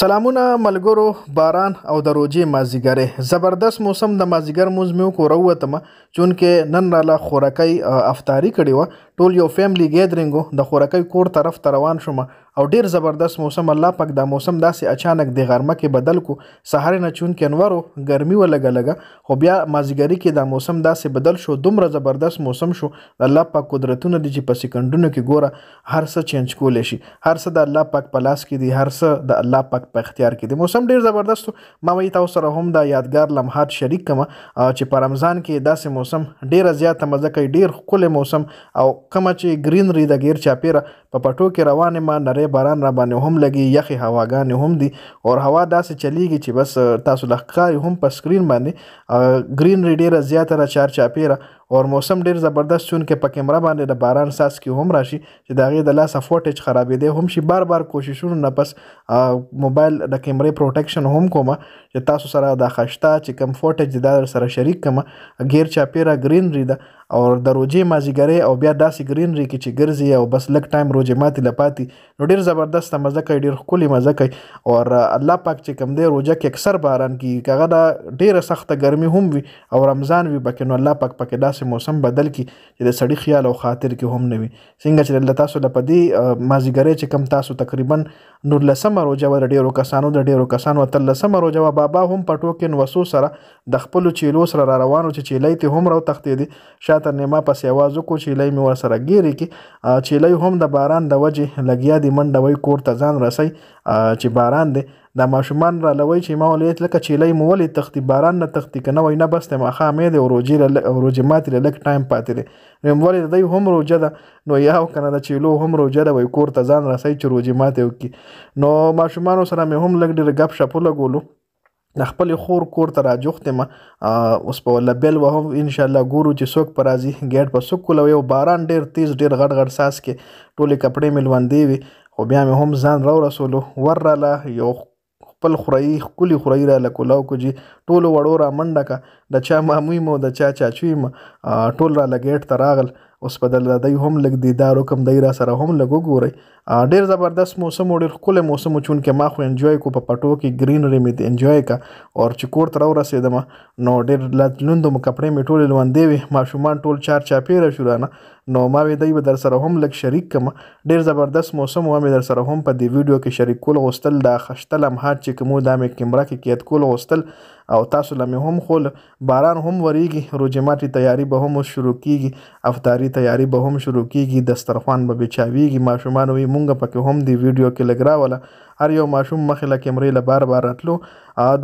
سلامونه ملګرو باران او د روژې مازیګرې زبردست موسم د مازیګر مونځ مې وکړو راووتم چونکې نن راله خورکۍ افطاري کړې وه ټول یو فیملی ګیدرینګ و د خورکۍ کور طرف ته روان شوم او ډیر زبردست موسم الله پاک دا موسم داسې اچانک د غرمه کې بدل کو سهار نه چونکې انورو ګرمي و لګه لګه خو بیا مازیګري کې دا موسم داسې بدل شو دومره زبردست موسم شو الله پاک قدرتونه دي چې په سکندونو کې ګوره هر څه چینج کولای شي هر څه د الله پاک په لاس کې دي هر څه د الله پاک په اختیار کې دي موسم ډیر زبردست ما وی تاسو سره هم دا یادګار لمحات شریک کم چې په رمضان کې داسې موسم ډیر زیات مزه کوي ډیر ښکلی موسم او کوم چې گرینری د غیر چاپیره په پټو کې روان ما نری باران را باندې هم لګي یخې هواګانې هم دي او هوا داسې چلیږي چې بس تاسو لخکاري هم په سکرین باندې گرینری ډیره زیاته را چار چاپیره اور موسم ډېر زبردست چونکه په کېمره باندې د باران څاڅکي هم راشي چې د هغې د لاسه فوټېج خرابېدی هم شي بار بار کوششونو نه پس موبایل د کېمرې پروټېکشن هم کوم چې تاسو سره دا خشته چې کم فوټېج دې دا در سره شریک کم غیر چاپېره ګرینري ده او د روژې مازیګرې او بیا داسې ګرینري کې چې ګرځي او بس لږ ټایم روژې ماتي له پاتي نو ډیر زبردست مزه کوي ډیر خولي مزه کوي او الله پاک چې کم دی روزه کې اکثر باران کی کغه دا ډیره سخته ګرمي هم وي او رمضان وي پکې نو الله پاک پکې داسې موسم بدل کی چې د سړی خیال او خاطر کې هم نه وي څنګه چې الله تاسو د پدی مازیګری چې کم تاسو تقریبا نور لسمه روزه ور ډیرو کسانو د ډیرو کسانو تل لسمه روزه بابا هم پټو کې نو وسو سره د خپلو چیلو سره را روان و چې چیلی ترې هم راوتښتېدې، شا تر نیما پسې اواز وکړو، چیلی مې ورسره ګېرې کې، چیلی هم د باران د وجې لګیا دي منډه وهي کور ته ځان رسوي چې باران دی، دا ماشومان را لوي چې ما ولید لکه چیلی مو ولې تښتي باران نه تښتي که نه وای نه بس دی ماښامې دی او روژې ماتې له لږ ټایم پاتې دی، ویم ولې د دوی هم روژه ده نو یا او که نه د چیلو هم روژه ده وایي کور ته ځان رسوي چې روژې ماتې وکړي نو ماشومانو سره مې هم لږ ډېر ګپ شپ ولګولو. د خپل خور کور ته راجوخت ما اوس په ولا بیل وهم ان شاء الله ګورو چې څوک پر راځي ګیټ په څوک کوله یو باران ډیر تیز ډیر غټ غټ ساس کې ټوله کپڑے مې لوندې وي خو بیا مې هم ځان را رسولو ور راله یو خپل خورایي خولي خورایي را لکولاو کو جی ټول وړو را منډه کا د چا ماموی مو د چا چاچوی مو ټول را لګیټ تراغل اوس په دل دای هم لګ دیدار کوم دای را سره هم لګو ګوري ډیر زبردست موسم او ډیر ښکلی موسم و چونکې ما خو انجوای کو په پټو کې ګرینری مې انجوای کا او چې کور ته راورسېدم نو ډیر لوند مو کپړې مې ټولې لوندې وې ماشومان ټول چار چاپېره شو رانه نو ما وې دی به در سره هم لږ شریک کړم ډیر زبردست موسم و مې در سره هم په دې ویډیو کې شریک کول غوښتل دا خشته لمحات چې کومو دا مې کیمره کې قید کول غوښتل او تاسو له مې هم خول باران هم ورېږي، روژه ماتي تیاري به هم اوس شروع کېږي، افطاري تیاري به هم شروع کېږي، دسترخوان به بې چاوېږي، ماشومانو یې مونږ پکې هم دې ویډیو کې لږ راوله، هر یو ماشوم مخې له کیمرې له بار بار راتلو،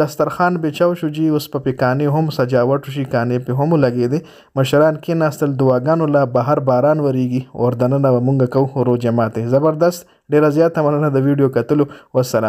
دسترخان بې چاو شو جي اوس په پې کانې هم سجاوټ شي، کانې پې هم ولګېدې، مشران کېناستل، دعاګانو له بهر باران ورېږي، اوردننه به مونږ کوو روژه ماتي، زبردست، ډېره زیاته مننه د ویډیو کتلو، والسلام.